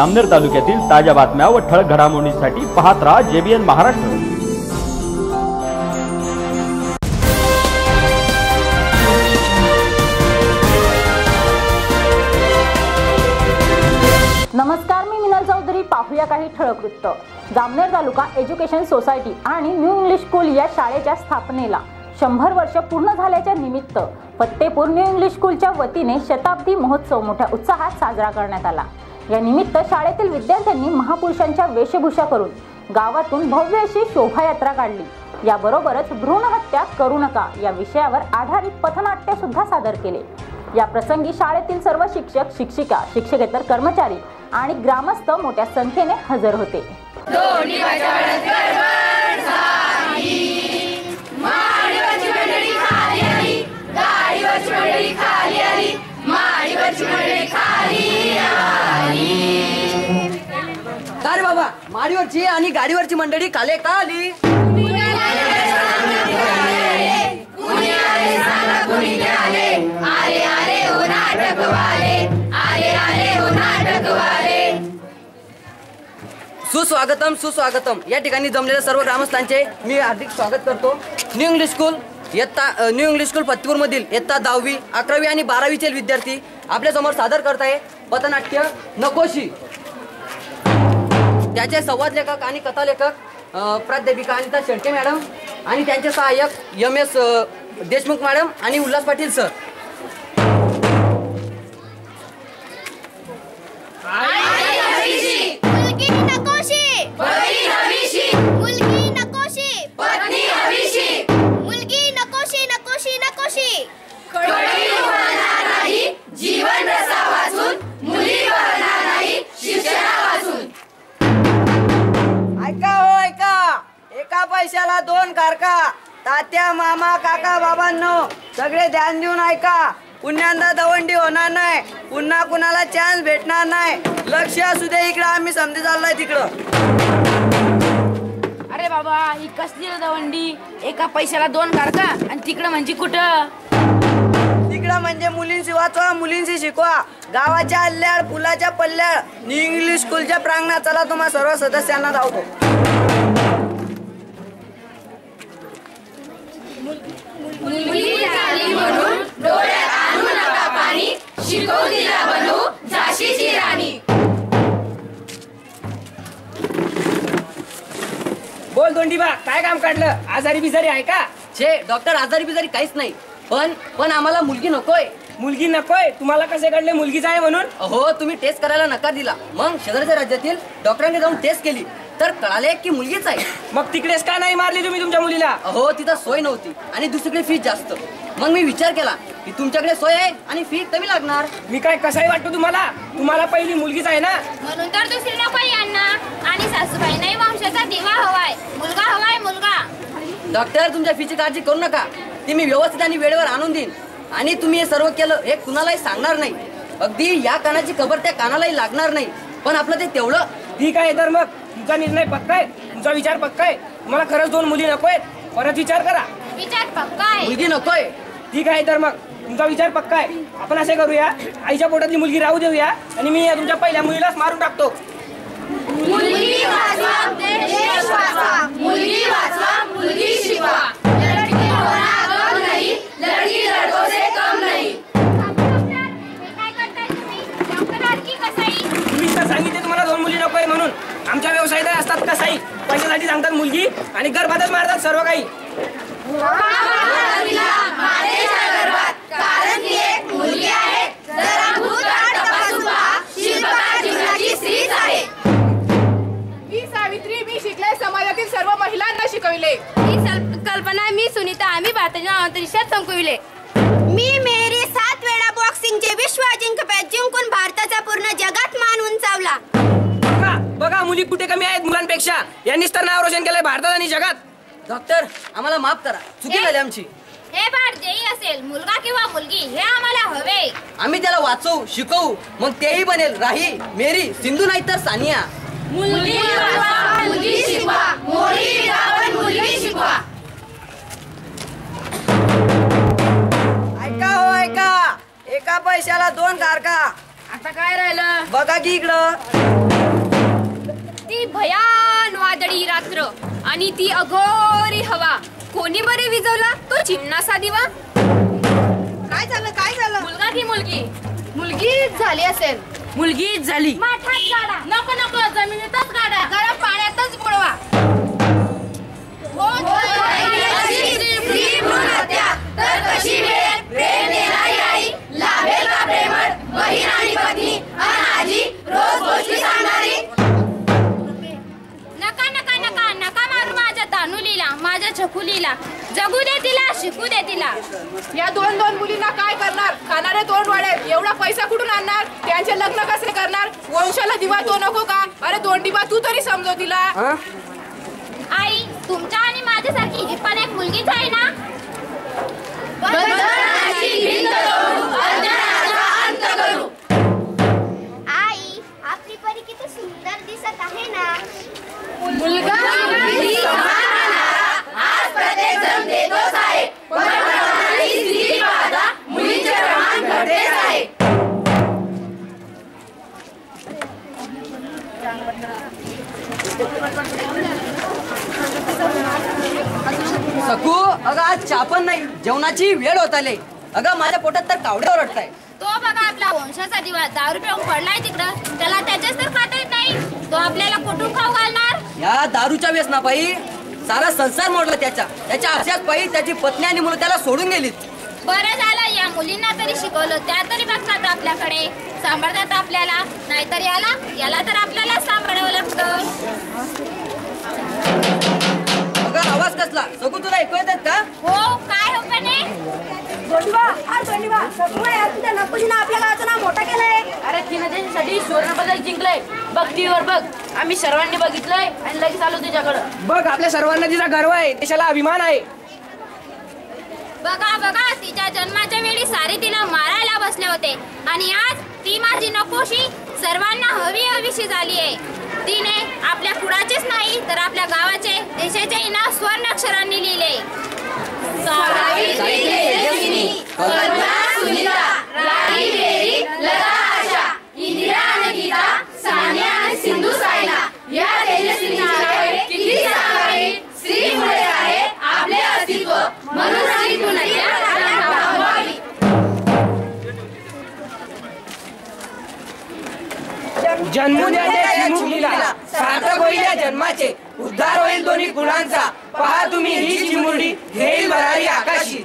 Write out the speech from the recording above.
अमनेर तालुक्यातील ताज्या बातम्या व ठळक घडामोडींसाठी पाहत राहा जेबीएन महाराष्ट्र. नमस्कार मी मिनल चौधरी. पाहूया काही ठळक वृत्त. जामनेर तालुका एज्युकेशन सोसायटी आणि न्यू इंग्लिश स्कूल या शाळेच्या स्थापनेला शंभर वर्ष पूर्ण झाल्याच्या निमित्त फत्तेपूर न्यू इंग्लिश स्कूलच्या वतीने शताब्दी महोत्सव मोठ्या उत्साहात साजरा करण्यात आला. या निमित्त शाळेतील विद्यार्थ्यांनी महापुरुषांच्या वेशभूषा करून गावातून भव्य अशी शोभायात्रा काढली. याबरोबरच भ्रूणहत्या करू नका या विषयावर आधारित पथनाट्य सुद्धा सादर केले. या प्रसंगी शाळेतील सर्व शिक्षक शिक्षिका शिक्षकेतर कर्मचारी आणि ग्रामस्थ मोठ्या संख्येने हजर होते. बघा माडीवरची आणि गाडीवरची मंडळी काले का आली सुस्वागतम सुस्वागतम. या ठिकाणी जमलेल्या सर्व ग्रामस्थांचे मी हार्दिक स्वागत करतो. न्यू इंग्लिश स्कूल इयत्ता न्यू इंग्लिश स्कूल फत्तीपूर मधील इयत्ता दहावी अकरावी आणि बारावीचे विद्यार्थी आपल्यासमोर सादर करत आहे पथनाट्य नकोशी. त्याचे संवाद लेखक आणि कथालेखक प्राध्यापिका अनिता शेळके मॅडम आणि त्यांचे सहाय्यक एम एस देशमुख मॅडम आणि उल्हास पाटील सर. पैशाला दोन कारका. तात्या मामा काका बाबांनो सगळे ध्यान देऊन ऐका. पुण्यांदा दवंडी होणार नाही. पुन्हा कुणाला चान्स भेटणार नाही. लक्ष असू दे इकडं आम्ही समजे चाललोय तिकडं. अरे बाबा ही कसली दवंडी? एका पैशाला दोन कारका? आणि तिकडं म्हणजे कुठं? तिकडं म्हणजे मुलींशी वाचवा मुलींशी शिकवा. गावाच्या अल्ल्याड पुलाच्या पल्ल्याड न्यू इंग्लिश स्कूलच्या प्रांगणात चला तुम्हा सर्व सदस्यांना धावतो. मुली झाली म्हणून डोळ्यात आणू नका पाणी शिकवू तिला बनू झाशीची राणी. बोल दोंडीबा काय काम काढलं? आजारी बिजारी आहे का? छे डॉक्टर आजारी बिजारी काहीच नाही. पण पण आम्हाला मुलगी नकोय. मुलगी नकोय? तुम्हाला कसे काढले मुलगीच आहे म्हणून? अहो तुम्ही टेस्ट करायला नकार दिला. मग शेजारच्या राज्यातील डॉक्टरांनी जाऊन टेस्ट केली. तर कळाले की मुलगीच आहे. मग तिकडेच का नाही मारली तुम्ही तुमच्या मुलीला? अहो तिथं सोय नव्हती आणि दुसरीकडे फी जास्त. मग मी विचार केला की तुमच्याकडे सोय आहे आणि फी कमी लागणार. मी काय कसाही वाटतो तुम्हाला? तुम्हाला पहिली मुलगीच आहे ना? म्हणून तर दुसरी नको यांना आणि सासूबाई नाही वंशाचा दिवा हवाय. मुलगा हवाय मुलगा. डॉक्टर तुमच्या फीची काळजी करू नका. ती मी व्यवस्थित आणि वेळेवर आणून देईन. आणि तुम्ही हे सर्व केलं हे कुणालाही सांगणार नाही. अगदी या कानाची खबर त्या कानालाही लागणार नाही. पण आपलं ते तेवढं ठीक आहे तर मग. तुमचा निर्णय पक्का आहे? तुमचा विचार पक्का आहे? तुम्हाला खरंच दोन मुली नकोय परत विचार करा. विचार पक्का आहे. मुलगी नकोय. ठीक आहे तर मग. तुमचा विचार पक्का आहे. आपण असे करूया. आईच्या पोटातली मुलगी राहू देऊया. आणि मी तुमच्या पहिल्या मुलीलाच मारून टाकतो. व्यवसायात असतात कसाई पैशासाठी सांगतात मुलगी आणि गर्भातच मारतात सर्व काही. मी सावित्री मी शिकले समाजातील सर्व महिलांना शिकविले. ही कल्पना मी सुनीता आम्ही भारताच्या अंतरिक्षात संपविले मी मेरी सात वेळा बॉक्सिंगचे विश्व अजिंक्यपद जिंकून भारताचा कुठे कमी आहेत मुलांपेक्षा? यांनीच तर नाव रोशन केलंय भारतात आणि जगात. डॉक्टर आम्हाला माफ करा. चुकी झाली आमची. हे बाळ जेही असेल मुलगा किंवा मुलगी हे आम्हाला हवे. आम्ही त्याला वाचवू शिकवू मग तेही बनेल. राही मेरी सिंधू नाही तर सानिया. मुलगी वाचवा, मुलगी शिकवा मोरी मुलगी शिकवा. ऐका हो ऐका. एका पैशाला दोन कारका आता काय राहिलं? बघा की इकडं. ती भयान वादळी रात्र. आणि ती अघोरी हवा. कोणी बरे विजवला? तो चिमणासा दिवा. काय झालं? काय झालं? मुलगा की मुलगी? मुलगी झाली असेल. मुलगीच झाली. माठात गाडा. नको नको. जमिनीतच गाड्या जरा पाण्यातच बुडवा. नका छकुलीला जगू दे तिला शिकू दे तिला. या दोन दोन मुलींना काय करणार? खाणारे दोन वाडे एवढा पैसा कुठून आणणार? त्यांचे लग्न कसे करणार? वंशाला दिवा तो नको का? अरे दोन दिवा तू तरी समजव तिला. आई तुमच्या आणि माझ्यासारखी ही पण एक मुलगीच अगं आज चहा पण नाही जेवणाची वेळ होत आले. अगं माझ्या पोटात तर कावडे ओरडताय तो बघा आपला वंशाचा दिवा दारू पिऊन पडलाय तिकडं. त्याला त्याच्याच तर खाता येत नाही. तो आपल्याला कुठून खाऊ घालणार? या दारूच्या व्यसना पायी सारा संसार मोडला त्याच्या त्याच्या आशात पायी त्याची पत्नी आणि मुलं त्याला सोडून गेलीत. बरं झालं या मुलींना तरी शिकवलं. त्या तरी बघतात आपल्याकडे. सांभाळतात आपल्याला. नाहीतर याला याला तर आपल्याला सांभाळावं लागतं. आवाज कसला? सकू तुला ऐकू येतात का? हो काय हो पणे अरे तिने त्याच्यासाठी सुवर्ण पदक जिंकलंय. बघ टीव्हीवर बघ. आम्ही सर्वांनी बघितलंय आणि लगेच आलो तुझ्याकडं बघ आपल्या सर्वांना तिचा गर्व आहे. देशाला अभिमान आहे. बघा बघा तिच्या जन्माच्या वेळी सारे तिला मारायला बसले होते. आणि आज ती माझी नकोशी सर्वांना हवी हवीशी झाली आहे. तिने आपल्या कुळाचेच नाही तर आपल्या गावाचे देशाचे नाव स्वर्ण अक्षरांनी लिहिले. जन्मू द्या सार्थक होईल या जन्माचे. उद्धार होईल दोन्ही गुणांचा. पहा तुम्ही ही चिमुरडी घेईल भरारी आकाशी.